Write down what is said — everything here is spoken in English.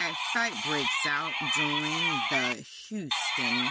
A fight breaks out during the Houston